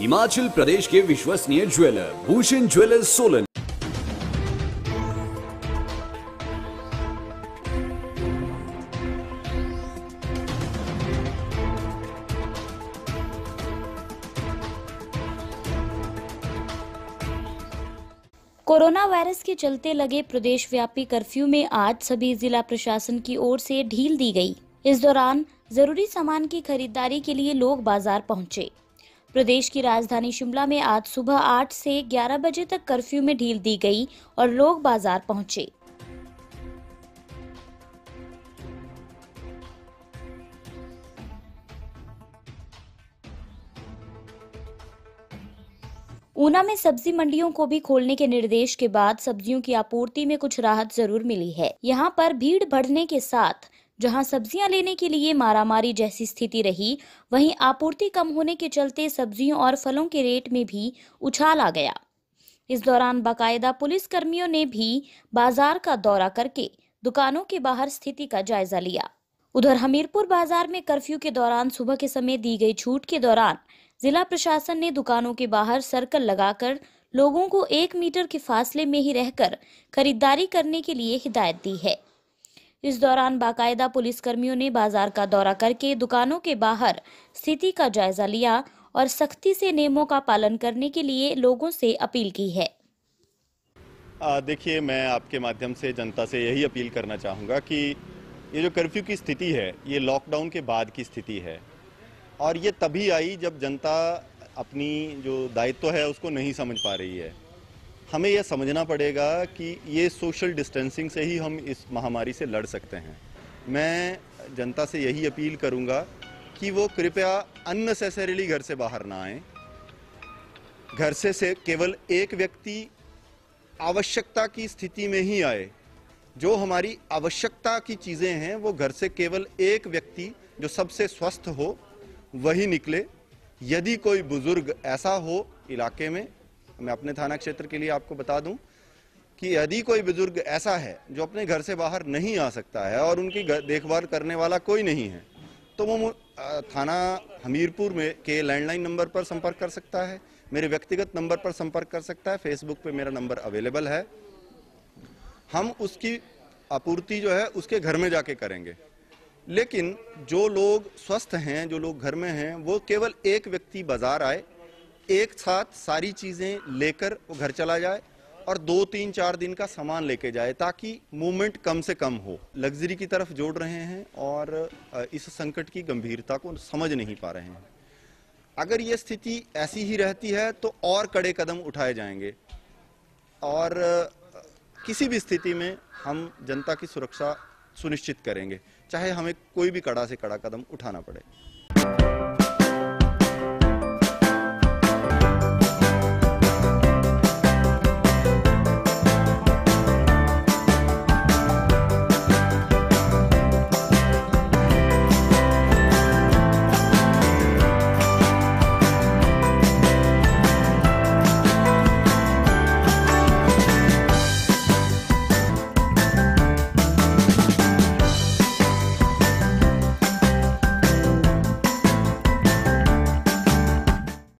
हिमाचल प्रदेश के विश्वसनीय jeweller, Bhushan jewellers Solan. Corona virus के चलते लगे प्रदेश व्यापी कर्फ्यू में आज सभी जिला प्रशासन की ओर से ढील दी गई। इस दौरान ज़रूरी सामान की खरीदारी के लिए लोग बाज़ार पहुँचे। प्रदेश की राजधानी शिमला में आज सुबह 8 से 11 बजे तक कर्फ्यू में ढील दी गई और लोग बाज़ार पहुँचे। ऊना में सब्ज़ी मंडियों को भी खोलने के निर्देश के बाद सब्जियों की आपूर्ति में कुछ राहत ज़रूर मिली है। यहाँ पर भीड़ बढ़ने के साथ जहाँ सब्ज़ियाँ लेने के लिए मारामारी जैसी स्थिति रही, वहीं आपूर्ति कम होने के चलते सब्जियों और फलों के रेट में भी उछाल आ गया। इस दौरान बाकायदा पुलिस कर्मियों ने भी बाज़ार का दौरा करके दुकानों के बाहर स्थिति का जायजा लिया। उधर हमीरपुर बाज़ार में कर्फ्यू के दौरान सुबह के समय दी गई छूट के दौरान जिला प्रशासन ने दुकानों के बाहर सर्कल लगाकर लोगों को एक मीटर के फासले में ही रहकर खरीदारी करने के लिए हिदायत दी है। इस दौरान बाकायदा पुलिसकर्मियों ने बाज़ार का दौरा करके दुकानों के बाहर स्थिति का जायजा लिया और सख्ती से नियमों का पालन करने के लिए लोगों से अपील की है। देखिए, मैं आपके माध्यम से जनता से यही अपील करना चाहूँगा कि ये जो कर्फ्यू की स्थिति है, ये लॉकडाउन के बाद की स्थिति है। और ये तभी आई जब जनता अपनी जो दायित्व है, उसको नहीं समझ पा रही है। हमें यह समझना पड़ेगा कि ये सोशल डिस्टेंसिंग से ही हम इस महामारी से लड़ सकते हैं। मैं जनता से यही अपील करूँगा कि वो कृपया अननेसेसरीली घर से बाहर ना आए। घर से से केवल एक व्यक्ति आवश्यकता की स्थिति में ही आए। जो हमारी आवश्यकता की चीज़ें हैं, वो घर से केवल एक व्यक्ति जो सबसे स्वस्थ हो, वही निकले। यदि कोई बुज़ुर्ग ऐसा हो इलाके में मैं अपने थाना क्षेत्र के लिए आपको बता दूँ कि यदि कोई बुज़ुर्ग ऐसा है जो अपने घर से बाहर नहीं आ सकता है और उनकी देखभाल करने वाला कोई नहीं है तो वो थाना हमीरपुर में के लैंडलाइन नंबर पर संपर्क कर सकता है, मेरे व्यक्तिगत नंबर पर संपर्क कर सकता है, फेसबुक पे मेरा नंबर अवेलेबल है। हम उसकी आपूर्ति जो है उसके घर में जाके करेंगे। लेकिन जो लोग स्वस्थ हैं, जो लोग घर में हैं, वो केवल एक व्यक्ति बाज़ार आए एक साथ सारी चीज़ें लेकर वो घर चला जाए और दो, तीन, चार दिन का सामान लेके जाए ताकि मूवमेंट कम से कम हो। लग्जरी की तरफ़ जोड़ रहे हैं और इस संकट की गंभीरता को समझ नहीं पा रहे हैं। अगर ये स्थिति ऐसी ही रहती है तो और कड़े कदम उठाए जाएँगे। और किसी भी स्थिति में हम जनता की सुरक्षा सुनिश्चित करेंगे, चाहे हमें कोई भी कड़ा से कड़ा कदम उठाना पड़े।